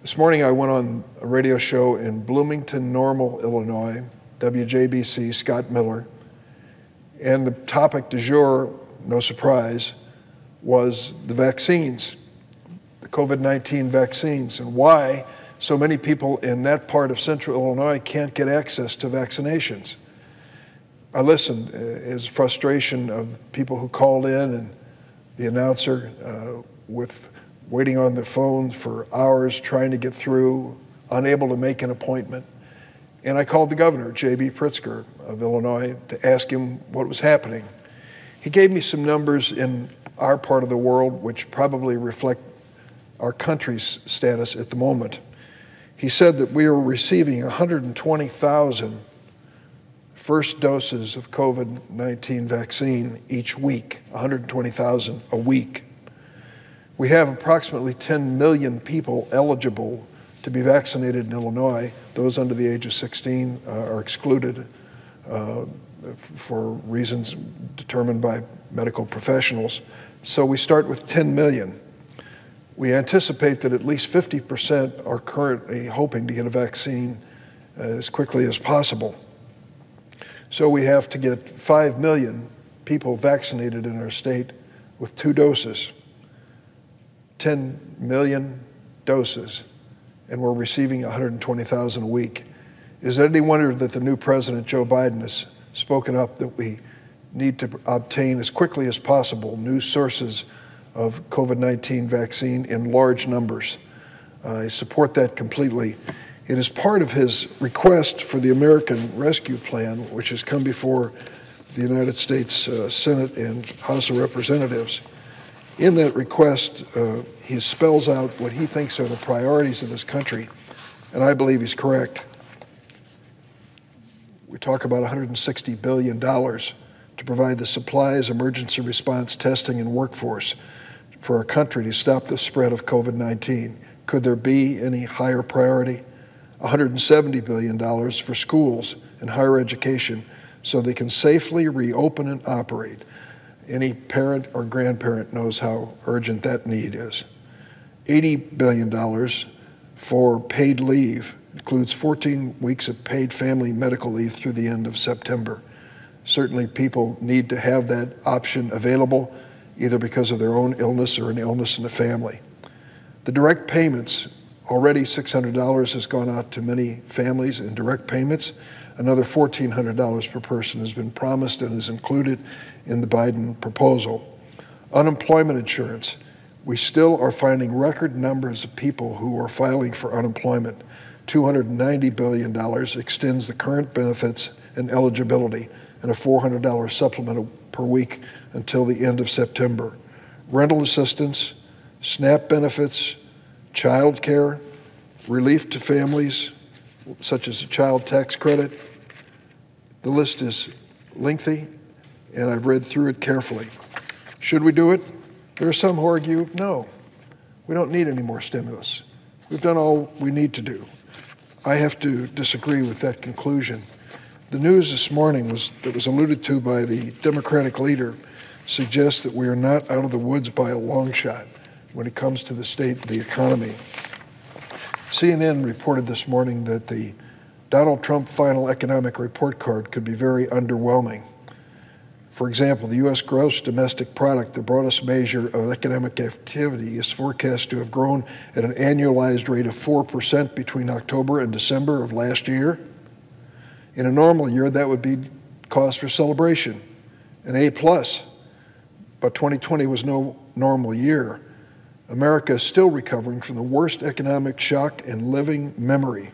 This morning I went on a radio show in Bloomington, Normal, Illinois, WJBC, Scott Miller, and the topic du jour, no surprise, was the vaccines, the COVID 19 vaccines, and why so many people in that part of central Illinois can't get access to vaccinations. I listened, uh, his frustration of people who called in and the announcer uh, with waiting on the phone for hours trying to get through, unable to make an appointment. And I called the governor, J.B. Pritzker of Illinois, to ask him what was happening. He gave me some numbers in our part of the world which probably reflect our country's status at the moment. He said that we are receiving 120,000 first doses of COVID 19 vaccine each week, 120,000 a week. We have approximately 10 million people eligible to be vaccinated in Illinois. Those under the age of 16 uh, are excluded uh, for reasons determined by medical professionals. So we start with 10 million. We anticipate that at least 50% are currently hoping to get a vaccine uh, as quickly as possible. So we have to get 5 million people vaccinated in our state with two doses. 10 million doses, and we're receiving 120,000 a week. Is it any wonder that the new president, Joe Biden, has spoken up that we need to obtain as quickly as possible new sources of COVID 19 vaccine in large numbers. I support that completely. It is part of his request for the American Rescue Plan, which has come before the United States uh, Senate and House of Representatives. In that request, uh, he spells out what he thinks are the priorities of this country, and I believe he's correct. We talk about $160 billion to provide the supplies, emergency response, testing, and workforce for our country to stop the spread of COVID 19. Could there be any higher priority? $170 billion for schools and higher education so they can safely reopen and operate. Any parent or grandparent knows how urgent that need is. $80 billion for paid leave includes 14 weeks of paid family medical leave through the end of September. Certainly, people need to have that option available either because of their own illness or an illness in the family. The direct payments, already $600 has gone out to many families in direct payments. Another $1,400 per person has been promised and is included in the Biden proposal. Unemployment insurance. We still are finding record numbers of people who are filing for unemployment. $290 billion extends the current benefits and eligibility, and a $400 supplement per week until the end of September. Rental assistance, SNAP benefits, child care, relief to families, such as a child tax credit. The list is lengthy, and I've read through it carefully. Should we do it? There are some who argue no, we don't need any more stimulus. We've done all we need to do. I have to disagree with that conclusion. The news this morning was that was alluded to by the Democratic leader suggests that we are not out of the woods by a long shot when it comes to the state of the economy. CNN reported this morning that the Donald Trump final economic report card could be very underwhelming. For example, the U.S. gross domestic product, the broadest measure of economic activity, is forecast to have grown at an annualized rate of 4% between October and December of last year. In a normal year, that would be cause for celebration, an A plus. But 2020 was no normal year. America is still recovering from the worst economic shock in living memory.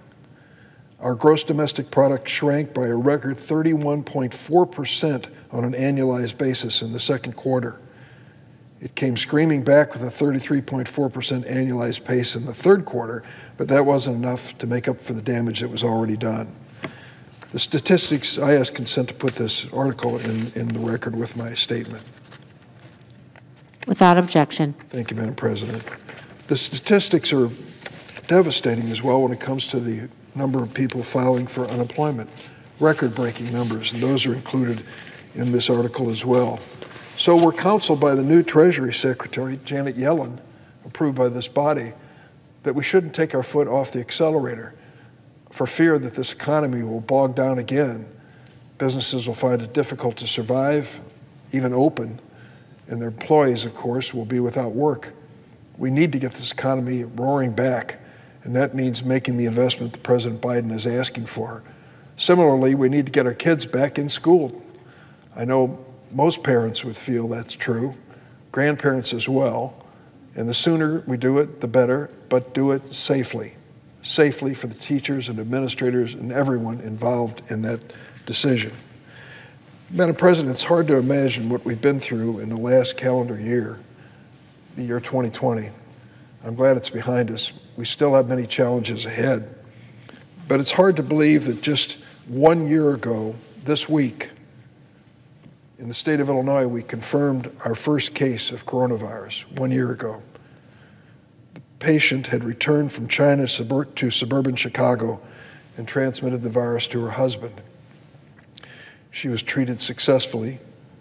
Our gross domestic product shrank by a record 31.4% on an annualized basis in the second quarter. It came screaming back with a 33.4% annualized pace in the third quarter, but that wasn't enough to make up for the damage that was already done. The statistics, I ask consent to put this article in, in the record with my statement. Without objection. Thank you, Madam President. The statistics are devastating as well when it comes to the number of people filing for unemployment, record breaking numbers, and those are included in this article as well. So we're counseled by the new Treasury Secretary, Janet Yellen, approved by this body, that we shouldn't take our foot off the accelerator for fear that this economy will bog down again. Businesses will find it difficult to survive, even open, and their employees, of course, will be without work. We need to get this economy roaring back, and that means making the investment that President Biden is asking for. Similarly, we need to get our kids back in school. I know most parents would feel that's true, grandparents as well, and the sooner we do it, the better, but do it safely. Safely for the teachers and administrators and everyone involved in that decision. Madam President, it's hard to imagine what we've been through in the last calendar year, the year 2020. I'm glad it's behind us. We still have many challenges ahead. But it's hard to believe that just one year ago, this week, in the state of Illinois, we confirmed our first case of coronavirus one year ago. The patient had returned from China to suburban Chicago and transmitted the virus to her husband. She was treated successfully,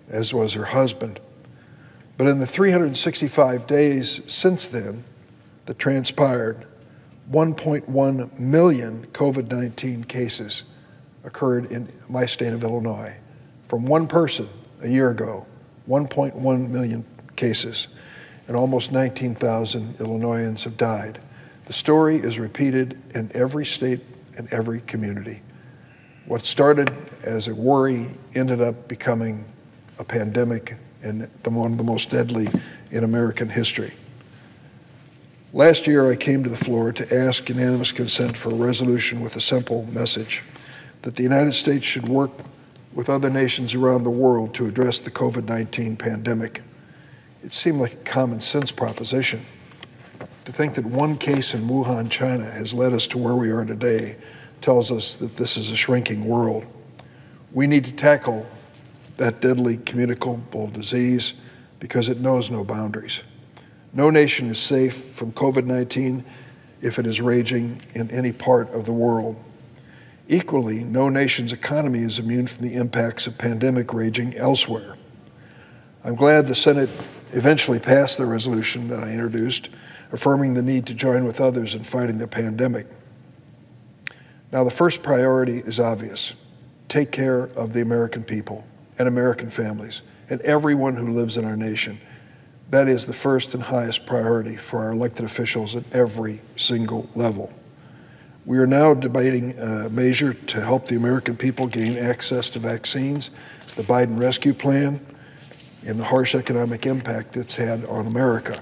as was her husband. But in the 365 days since then that transpired, 1.1 million COVID 19 cases occurred in my state of Illinois. From one person a year ago, 1.1 million cases, and almost 19,000 Illinoisans have died. The story is repeated in every state and every community. What started as a worry ended up becoming a pandemic and one of the most deadly in American history. Last year, I came to the floor to ask unanimous consent for a resolution with a simple message that the United States should work with other nations around the world to address the COVID 19 pandemic. It seemed like a common sense proposition. To think that one case in Wuhan, China has led us to where we are today tells us that this is a shrinking world. We need to tackle that deadly communicable disease because it knows no boundaries. No nation is safe from COVID 19 if it is raging in any part of the world. Equally, no nation's economy is immune from the impacts of pandemic raging elsewhere. I'm glad the Senate eventually passed the resolution that I introduced, affirming the need to join with others in fighting the pandemic. Now, the first priority is obvious take care of the American people and American families and everyone who lives in our nation. That is the first and highest priority for our elected officials at every single level. We are now debating a measure to help the American people gain access to vaccines, the Biden Rescue Plan, and the harsh economic impact it's had on America.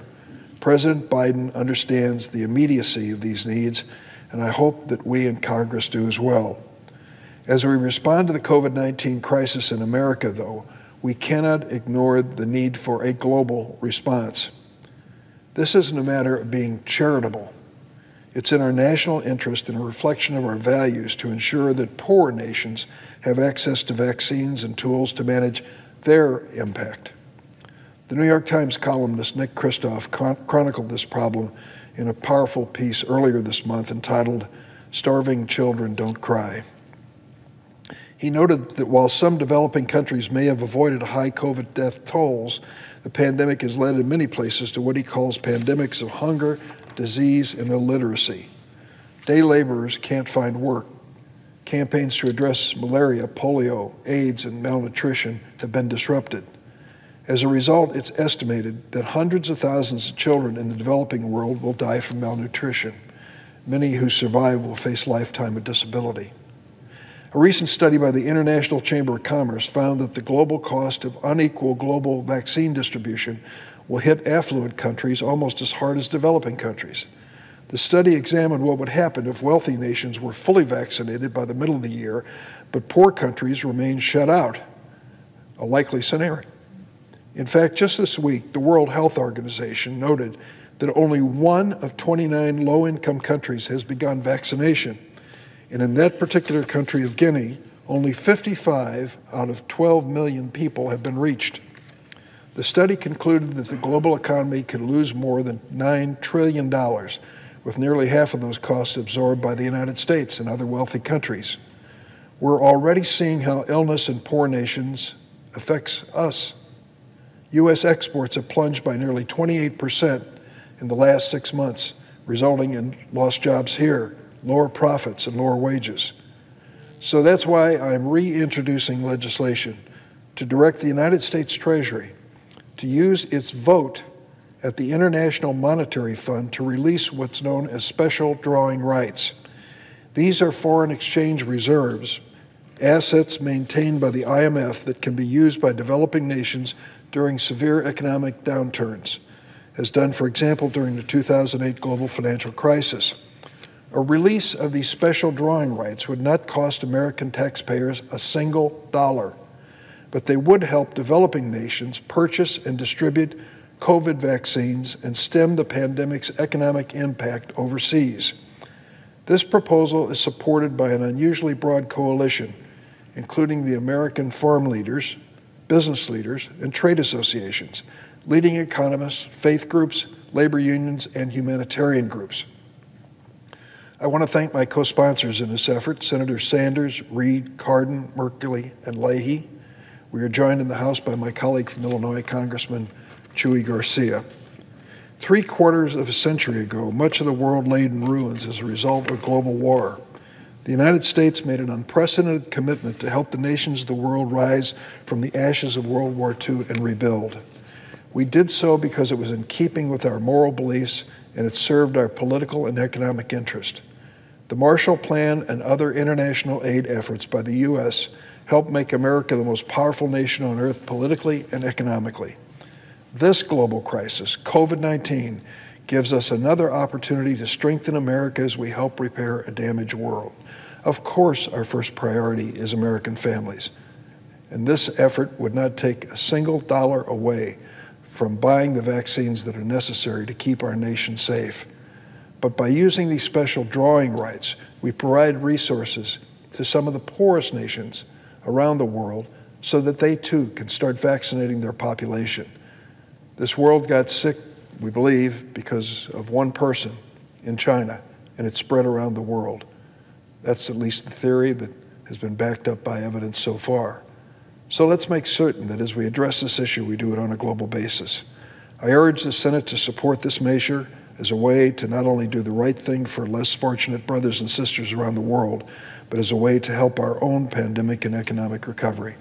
President Biden understands the immediacy of these needs and I hope that we in Congress do as well. As we respond to the COVID 19 crisis in America, though, we cannot ignore the need for a global response. This isn't a matter of being charitable. It's in our national interest and a reflection of our values to ensure that poor nations have access to vaccines and tools to manage their impact. The New York Times columnist Nick Kristof chronicled this problem in a powerful piece earlier this month entitled Starving Children Don't Cry. He noted that while some developing countries may have avoided high COVID death tolls, the pandemic has led in many places to what he calls pandemics of hunger, disease, and illiteracy. Day laborers can't find work. Campaigns to address malaria, polio, AIDS, and malnutrition have been disrupted. As a result, it's estimated that hundreds of thousands of children in the developing world will die from malnutrition. Many who survive will face lifetime of disability. A recent study by the International Chamber of Commerce found that the global cost of unequal global vaccine distribution will hit affluent countries almost as hard as developing countries. The study examined what would happen if wealthy nations were fully vaccinated by the middle of the year, but poor countries remained shut out, a likely scenario. In fact, just this week, the World Health Organization noted that only one of 29 low income countries has begun vaccination. And in that particular country of Guinea, only 55 out of 12 million people have been reached. The study concluded that the global economy could lose more than $9 trillion, with nearly half of those costs absorbed by the United States and other wealthy countries. We're already seeing how illness in poor nations affects us U.S. exports have plunged by nearly 28% in the last six months, resulting in lost jobs here, lower profits, and lower wages. So that's why I'm reintroducing legislation to direct the United States Treasury to use its vote at the International Monetary Fund to release what's known as special drawing rights. These are foreign exchange reserves, assets maintained by the IMF that can be used by developing nations during severe economic downturns, as done, for example, during the 2008 global financial crisis. A release of these special drawing rights would not cost American taxpayers a single dollar, but they would help developing nations purchase and distribute COVID vaccines and stem the pandemic's economic impact overseas. This proposal is supported by an unusually broad coalition, including the American farm leaders, business leaders, and trade associations, leading economists, faith groups, labor unions, and humanitarian groups. I want to thank my co-sponsors in this effort, Senators Sanders, Reed, Cardin, Merkley, and Leahy. We are joined in the House by my colleague from Illinois, Congressman Chuy Garcia. Three quarters of a century ago, much of the world lay in ruins as a result of global war. The United States made an unprecedented commitment to help the nations of the world rise from the ashes of World War II and rebuild. We did so because it was in keeping with our moral beliefs and it served our political and economic interest. The Marshall Plan and other international aid efforts by the U.S. helped make America the most powerful nation on earth politically and economically. This global crisis, COVID 19, gives us another opportunity to strengthen America as we help repair a damaged world. Of course, our first priority is American families. And this effort would not take a single dollar away from buying the vaccines that are necessary to keep our nation safe. But by using these special drawing rights, we provide resources to some of the poorest nations around the world so that they too can start vaccinating their population. This world got sick, we believe, because of one person in China, and it spread around the world. That's at least the theory that has been backed up by evidence so far. So let's make certain that as we address this issue, we do it on a global basis. I urge the Senate to support this measure as a way to not only do the right thing for less fortunate brothers and sisters around the world, but as a way to help our own pandemic and economic recovery.